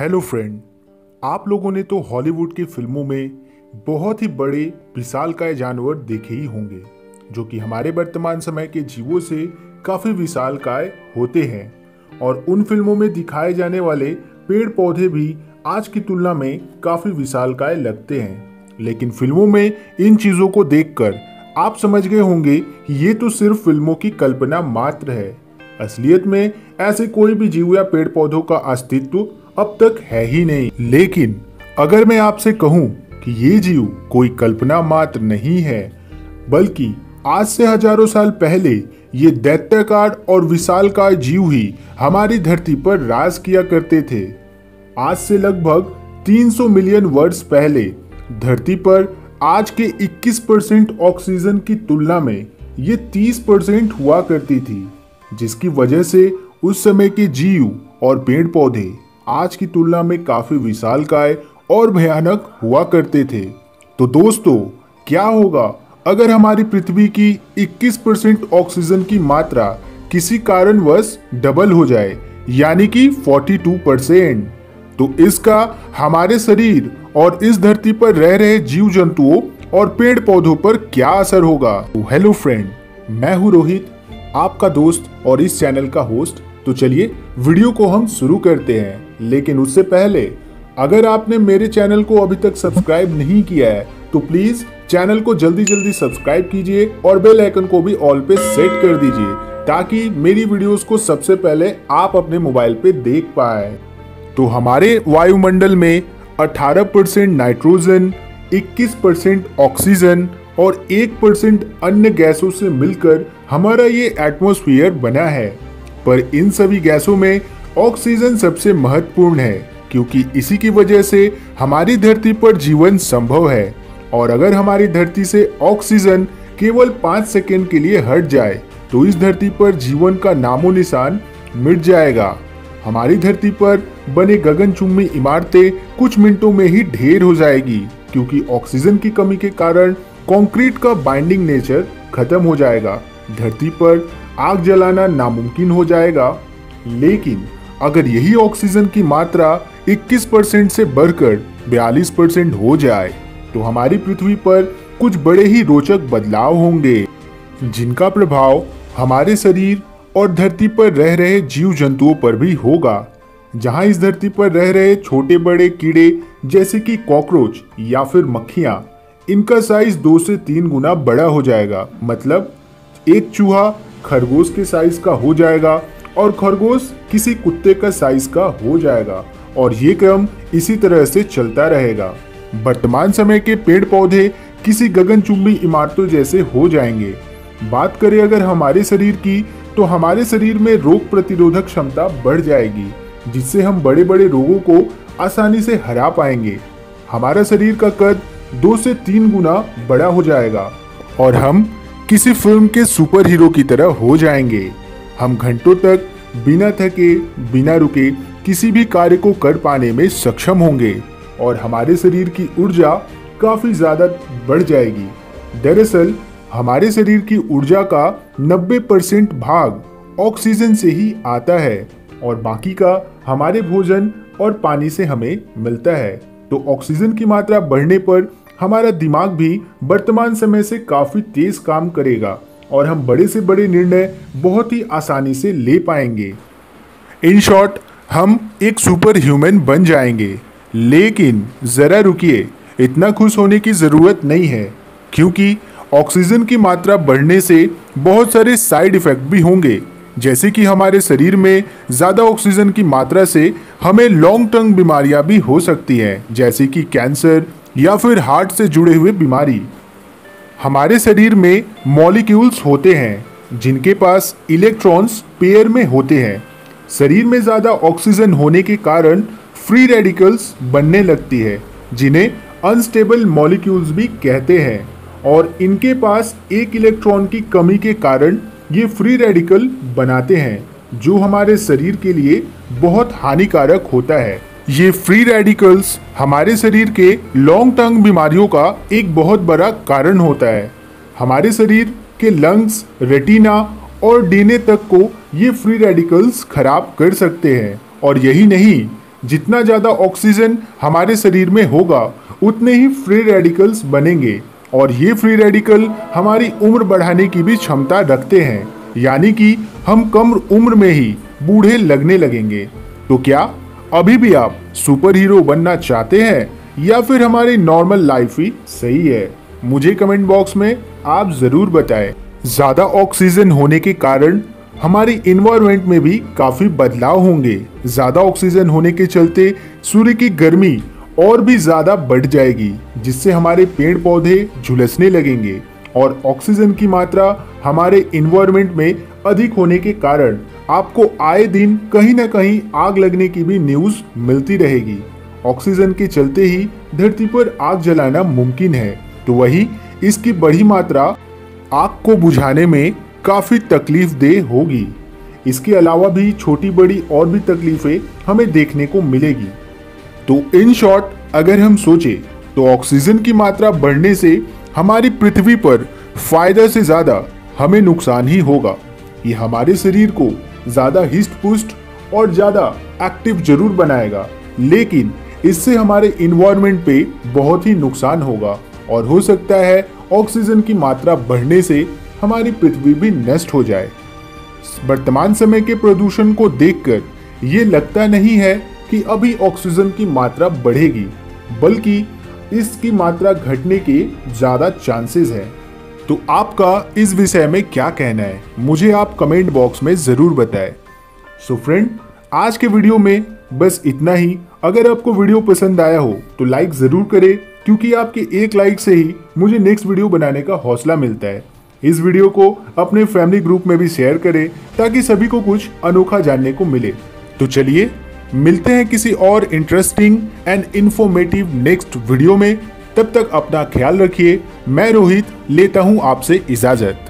Hello friend आप लोगों ने तो हॉलीवुड की फ़िल्मों में बहुत ही बड़े विशालकाय जानवर देखे ही होंगे, जो कि हमारे वर्तमान समय के जीवों से काफ़ी विशालकाय होते हैं। और उन फ़िल्मों में दिखाए जाने वाले पेड़ पौधे भी आज की तुलना में काफ़ी विशालकाय लगते हैं। लेकिन फ़िल्मों में इन चीज़ों को देखकर आप समझ गए होंगे कि ये तो सिर्फ़ फ़िल्मों की कल्पना मात्र है। असलियत में ऐसे कोई भी जीव या पेड़ पौधों का अस्तित्व अब तक है ही नहीं। लेकिन अगर मैं आपसे कहूँ कि ये जीव कोई कल्पना मात्र नहीं है, बल्कि आज से हज़ारों साल पहले ये दैत्यकार और विशालकाय जीव ही हमारी धरती पर राज किया करते थे, आज से लगभग 300 मिलियन वर्ष पहले धरती पर आज के 21 परसेंट ऑक्सीजन की तुलना में ये 30 परसेंट हुआ करती थी, जिसकी वजह से उस समय के जीव और पेड़ पौधे आज की तुलना में काफ़ी विशालकाय और भयानक हुआ करते थे। तो दोस्तों, क्या होगा अगर हमारी पृथ्वी की 21 परसेंट ऑक्सीजन की मात्रा किसी कारणवश डबल हो जाए, यानी कि 42 परसेंट? तो इसका हमारे शरीर और इस धरती पर रह रहे जीव जंतुओं और पेड़ पौधों पर क्या असर होगा? तो हेलो फ्रेंड, मैं हूँ रोहित, आपका दोस्त और इस चैनल का होस्ट। तो चलिए, वीडियो को हम शुरू करते हैं। लेकिन उससे पहले, अगर आपने मेरे चैनल को अभी तक सब्सक्राइब नहीं किया है तो प्लीज़ चैनल को जल्दी जल्दी सब्सक्राइब कीजिए और बेल आइकन को भी ऑल पे सेट कर दीजिए, ताकि मेरी वीडियोस को सबसे पहले आप अपने मोबाइल पे देख पाए। तो हमारे वायुमंडल में 18 परसेंट नाइट्रोजन 21 परसेंट ऑक्सीजन और 1 परसेंट अन्य गैसों से मिलकर हमारा ये एटमोस्फियर बना है। पर इन सभी गैसों में ऑक्सीजन सबसे महत्वपूर्ण है, क्योंकि इसी की वजह से हमारी धरती पर जीवन संभव है। और अगर हमारी धरती से ऑक्सीजन केवल पाँच सेकेंड के लिए हट जाए तो इस धरती पर जीवन का नामो निशान मिट जाएगा। हमारी धरती पर बने गगनचुम्बी इमारतें कुछ मिनटों में ही ढेर हो जाएगी, क्योंकि ऑक्सीजन की कमी के कारण कंक्रीट का बाइंडिंग नेचर खत्म हो जाएगा। धरती पर आग जलाना नामुमकिन हो जाएगा, लेकिन अगर यही ऑक्सीजन की मात्रा 21 परसेंट से बढ़कर 42 परसेंट हो जाए तो हमारी पृथ्वी पर कुछ बड़े ही रोचक बदलाव होंगे, जिनका प्रभाव हमारे शरीर और धरती पर रह रहे जीव जंतुओं पर भी होगा। जहाँ इस धरती पर रह रहे छोटे बड़े कीड़े जैसे कि कॉकरोच या फिर मक्खियाँ, इनका साइज़ दो से तीन गुना बड़ा हो जाएगा। मतलब एक चूहा खरगोश के साइज़ का हो जाएगा और खरगोश किसी कुत्ते का साइज़ का हो जाएगा और ये क्रम इसी तरह से चलता रहेगा। वर्तमान समय के पेड़ पौधे किसी गगनचुंबी इमारतों जैसे हो जाएँगे। बात करें अगर हमारे शरीर की तो हमारे शरीर में रोग प्रतिरोधक क्षमता बढ़ जाएगी, जिससे हम बड़े बड़े रोगों को आसानी से हरा पाएँगे। हमारा शरीर का कद दो से तीन गुना बड़ा हो जाएगा और हम किसी फ़िल्म के सुपर हीरो की तरह हो जाएँगे। हम घंटों तक बिना थके, बिना रुके किसी भी कार्य को कर पाने में सक्षम होंगे और हमारे शरीर की ऊर्जा काफ़ी ज़्यादा बढ़ जाएगी। दरअसल, हमारे शरीर की ऊर्जा का 90 परसेंट भाग ऑक्सीजन से ही आता है और बाकी का हमारे भोजन और पानी से हमें मिलता है। तो ऑक्सीजन की मात्रा बढ़ने पर हमारा दिमाग भी वर्तमान समय से काफ़ी तेज काम करेगा। और हम बड़े से बड़े निर्णय बहुत ही आसानी से ले पाएँगे। इन शॉर्ट हम एक सुपर ह्यूमन बन जाएँगे। लेकिन ज़रा रुकिए, इतना खुश होने की ज़रूरत नहीं है, क्योंकि ऑक्सीजन की मात्रा बढ़ने से बहुत सारे साइड इफ़ेक्ट भी होंगे। जैसे कि हमारे शरीर में ज़्यादा ऑक्सीजन की मात्रा से हमें लॉन्ग टर्म बीमारियाँ भी हो सकती हैं, जैसे कि कैंसर या फिर हार्ट से जुड़े हुए बीमारी। हमारे शरीर में मॉलिक्यूल्स होते हैं, जिनके पास इलेक्ट्रॉन्स पेयर में होते हैं। शरीर में ज़्यादा ऑक्सीजन होने के कारण फ्री रेडिकल्स बनने लगती है, जिन्हें अनस्टेबल मॉलिक्यूल्स भी कहते हैं। और इनके पास एक इलेक्ट्रॉन की कमी के कारण ये फ्री रेडिकल बनाते हैं, जो हमारे शरीर के लिए बहुत हानिकारक होता है। ये फ्री रेडिकल्स हमारे शरीर के लॉन्ग टर्म बीमारियों का एक बहुत बड़ा कारण होता है। हमारे शरीर के लंग्स रेटिना और डीएनए तक को ये फ्री रेडिकल्स खराब कर सकते हैं। और यही नहीं, जितना ज़्यादा ऑक्सीजन हमारे शरीर में होगा, उतने ही फ्री रेडिकल्स बनेंगे। और ये फ्री रेडिकल हमारी उम्र बढ़ाने की भी क्षमता रखते हैं। यानी कि हम कम उम्र में ही बूढ़े लगने लगेंगे। तो क्या अभी भी आप सुपर हीरो बनना चाहते हैं या फिर हमारी नॉर्मल लाइफ ही सही है, मुझे कमेंट बॉक्स में आप ज़रूर बताएँ। ज़्यादा ऑक्सीजन होने के कारण हमारी इन्वायरमेंट में भी काफ़ी बदलाव होंगे। ज़्यादा ऑक्सीजन होने के चलते सूर्य की गर्मी और भी ज़्यादा बढ़ जाएगी, जिससे हमारे पेड़ पौधे झुलसने लगेंगे और ऑक्सीजन की मात्रा हमारे इन्वायरमेंट में अधिक होने के कारण आपको आए दिन कहीं ना कहीं आग लगने की भी न्यूज़ मिलती रहेगी। ऑक्सीजन के चलते ही धरती पर आग जलाना मुमकिन है। तो वही इसकी बड़ी मात्रा आग को बुझाने में काफ़ी तकलीफ़ देह होगी। इसके अलावा भी छोटी बड़ी और भी तकलीफें हमें देखने को मिलेगी। तो इन शॉर्ट अगर हम सोचे तो ऑक्सीजन की मात्रा बढ़ने से हमारी पृथ्वी पर फ़ायदा से ज़्यादा हमें नुकसान ही होगा। ये हमारे शरीर को ज़्यादा हिस्ट पुष्ट और ज़्यादा एक्टिव ज़रूर बनाएगा। लेकिन इससे हमारे इन्वायरमेंट पे बहुत ही नुकसान होगा और हो सकता है ऑक्सीजन की मात्रा बढ़ने से हमारी पृथ्वी भी नष्ट हो जाए। वर्तमान समय के प्रदूषण को देखकर ये लगता नहीं है कि अभी ऑक्सीजन की मात्रा बढ़ेगी, बल्कि इसकी मात्रा घटने के ज़्यादा चांसेस है। तो आपका इस विषय में क्या कहना है? मुझे आप कमेंट बॉक्स में ज़रूर बताएँ। सो फ्रेंड आज के वीडियो में बस इतना ही। अगर आपको वीडियो पसंद आया हो तो लाइक ज़रूर करें, क्योंकि आपके एक लाइक से ही मुझे नेक्स्ट वीडियो बनाने का हौसला मिलता है। इस वीडियो को अपने फैमिली ग्रुप में भी शेयर करें, ताकि सभी को कुछ अनोखा जानने को मिले। तो चलिए, मिलते हैं किसी और interesting and informative next video में। तब तक अपना ख्याल रखिए मैं रोहित लेता हूँ आपसे इजाज़त।